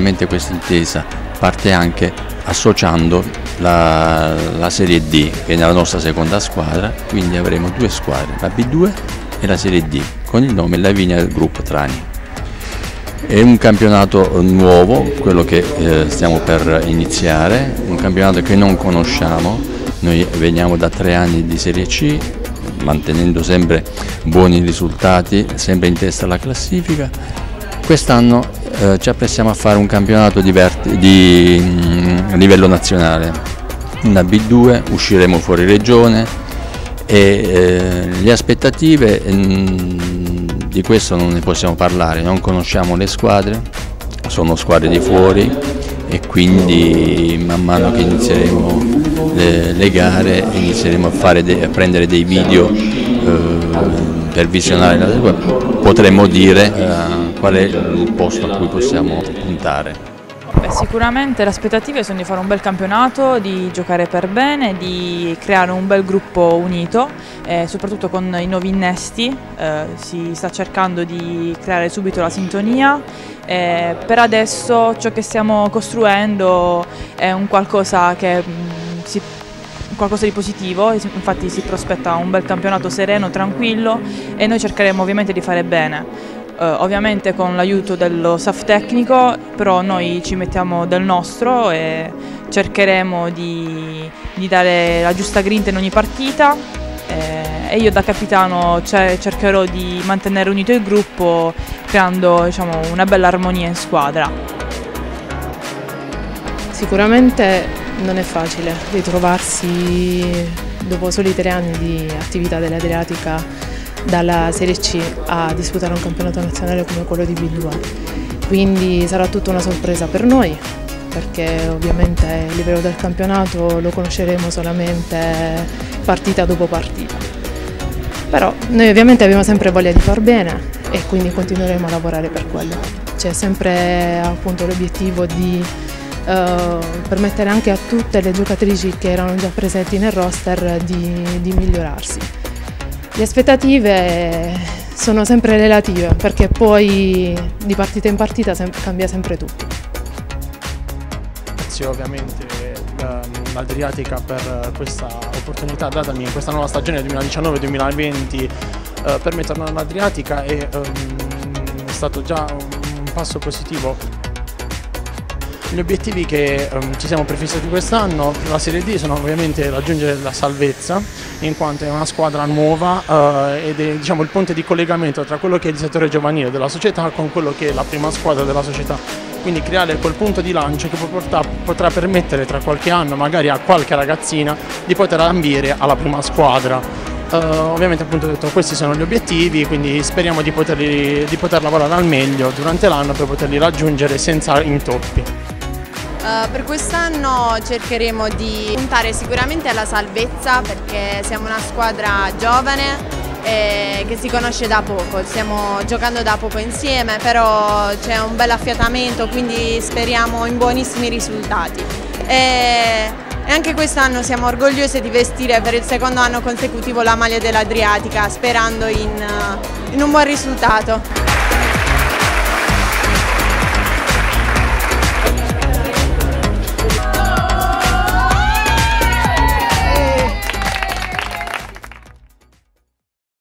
naturalmente questa intesa parte anche associando la, la, Serie D che è nella nostra seconda squadra, quindi avremo due squadre, la B2 e la Serie D, con il nome Lavinia Group Trani. È un campionato nuovo, quello che eh, stiamo per iniziare, un campionato che non conosciamo, noi veniamo da tre anni di Serie C, mantenendo sempre buoni risultati, sempre in testa alla classifica. Quest'anno eh, ci apprestiamo a fare un campionato di, di mm, livello nazionale. Da B2 usciremo fuori regione e eh, le aspettative mh, mm, di questo non ne possiamo parlare, non conosciamo le squadre, sono squadre di fuori e quindi man mano che inizieremo le, le gare inizieremo a, de, a, prendere dei video eh, per visionare la potremmo dire eh, qual è il posto a cui possiamo puntare. Beh, sicuramente le aspettative sono di fare un bel campionato, di giocare per bene, di creare un bel gruppo unito, eh, soprattutto con i nuovi innesti, eh, si sta cercando di creare subito la sintonia. Eh, per adesso ciò che stiamo costruendo è un qualcosa che mh, mm, si qualcosa di positivo, infatti si prospetta un bel campionato sereno, tranquillo e noi cercheremo ovviamente di fare bene. Uh, ovviamente con l'aiuto dello staff tecnico, però noi ci mettiamo del nostro e cercheremo di, di dare la giusta grinta in ogni partita eh, e io da capitano cercherò di mantenere unito il gruppo creando diciamo, una bella armonia in squadra. Sicuramente non è facile ritrovarsi dopo soli tre anni di attività dell'Adriatica dalla Serie C a disputare un campionato nazionale come quello di B2. Quindi sarà tutta una sorpresa per noi perché ovviamente il livello del campionato lo conosceremo solamente partita dopo partita. Però noi ovviamente abbiamo sempre voglia di far bene e quindi continueremo a lavorare per quello. C'è sempre l'obiettivo di eh, permettere anche a tutte le giocatrici che erano già presenti nel roster di, di migliorarsi. Le aspettative sono sempre relative perché poi di partita in partita cambia sempre tutto. Grazie ovviamente l'Adriatica per questa opportunità datami in questa nuova stagione 2019-2020 eh, per mettermi all'Adriatica e um, è stato già un passo positivo gli obiettivi che um, ci siamo prefissati quest'anno, la Serie D, sono ovviamente raggiungere la salvezza, in quanto è una squadra nuova uh, ed è diciamo, il ponte di collegamento tra quello che è il settore giovanile della società con quello che è la prima squadra della società. Quindi creare quel punto di lancio che potrà, potrà permettere tra qualche anno magari a qualche ragazzina di poter ambire alla prima squadra. Uh, ovviamente appunto detto questi sono gli obiettivi quindi speriamo di, poterli, di poter lavorare al meglio durante l'anno per poterli raggiungere senza intoppi. Uh, per quest'anno cercheremo di puntare sicuramente alla salvezza perché siamo una squadra giovane e che si conosce da poco, stiamo giocando da poco insieme però c'è un bel affiatamento quindi speriamo in buonissimi risultati. E anche quest'anno siamo orgogliosi di vestire per il secondo anno consecutivo la maglia dell'Adriatica sperando in, in un buon risultato.